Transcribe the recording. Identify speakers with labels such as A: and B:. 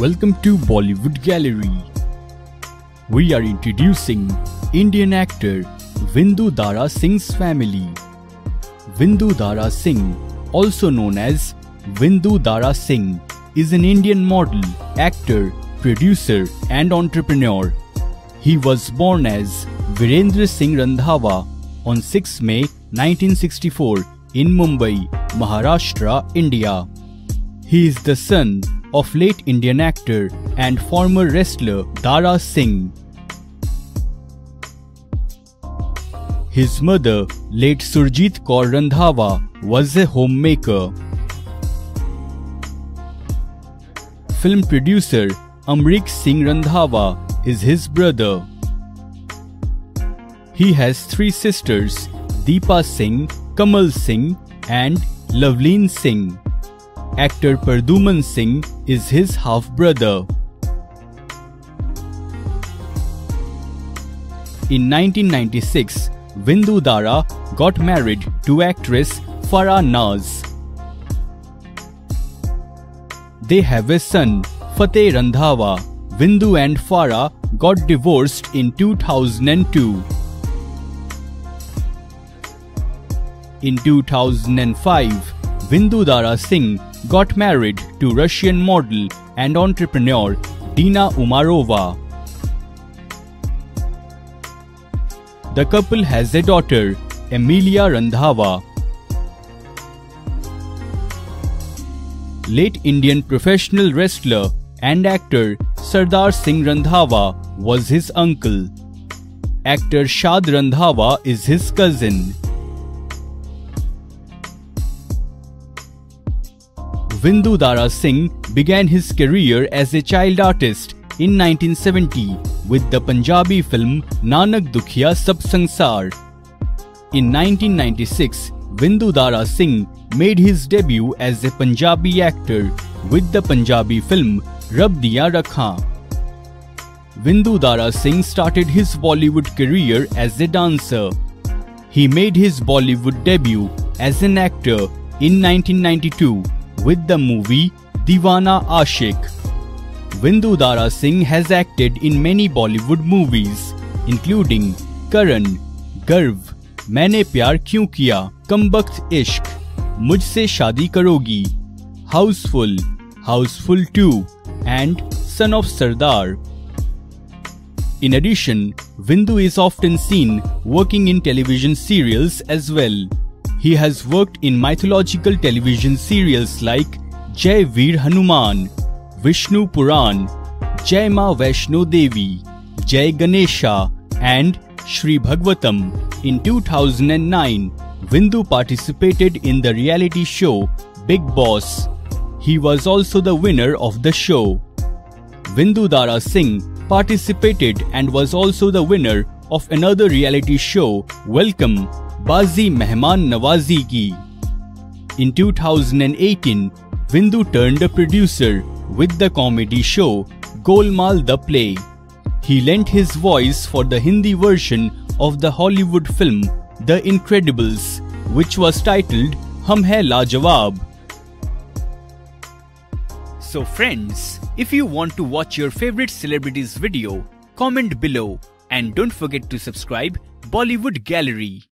A: Welcome to Bollywood Gallery. We are introducing Indian actor Vindu Dara Singh's family. Vindu Dara Singh, also known as Vindoo Dara Singh, is an Indian model, actor, producer, and entrepreneur. He was born as Virender Singh Randhawa on 6 May 1964 in Mumbai, Maharashtra, India. He is the son of late Indian actor and former wrestler Dara Singh. His mother, late Surjit Kaur Randhawa, was a homemaker. Film producer Amrik Singh Randhawa is his brother. He has three sisters, Deepa Singh, Kamal Singh and Loveleen Singh. Actor Parduman Singh is his half-brother. In 1996, Vindu Dara got married to actress Farah Naaz. They have a son, Fateh Randhawa. Vindu and Farah got divorced in 2002. In 2005, Vindu Dara Singh got married to Russian model and entrepreneur Dina Umarova. The couple has a daughter, Amelia Randhawa. Late Indian professional wrestler and actor Sardar Singh Randhawa was his uncle. Actor Shaad Randhawa is his cousin. Vindu Dara Singh began his career as a child artist in 1970 with the Punjabi film Nanak Dukhiya Sab Sansar. In 1996, Vindu Dara Singh made his debut as a Punjabi actor with the Punjabi film Rab Diyan Rakhan. Vindu Dara Singh started his Bollywood career as a dancer. He made his Bollywood debut as an actor in 1992 with the movie Diwana Ashik. Vindu Dara Singh has acted in many Bollywood movies, including Karan, Garv, *Maine Pyar Kyun Kiya Kambakkht Ishq*, *Mujhse Shaadi Karogi*, *Houseful*, *Houseful 2*, and *Son of Sardar*. In addition, Vindu is often seen working in television serials as well. He has worked in mythological television serials like Jai Veer Hanuman, Vishnu Puran, Jai Ma Vaishno Devi, Jai Ganesha, and Sri Bhagavatam. In 2009, Vindu participated in the reality show Bigg Boss. He was also the winner of the show. Vindu Dara Singh participated and was also the winner of another reality show, Welcome Bazi Mehman Nawazi ki. In 2018, Vindu turned a producer with the comedy show Golmaal the Play. He lent his voice for the Hindi version of the Hollywood film The Incredibles, which was titled Hum Hai Lajawab. So friends, if you want to watch your favorite celebrities video, comment below and don't forget to subscribe Bollywood Gallery.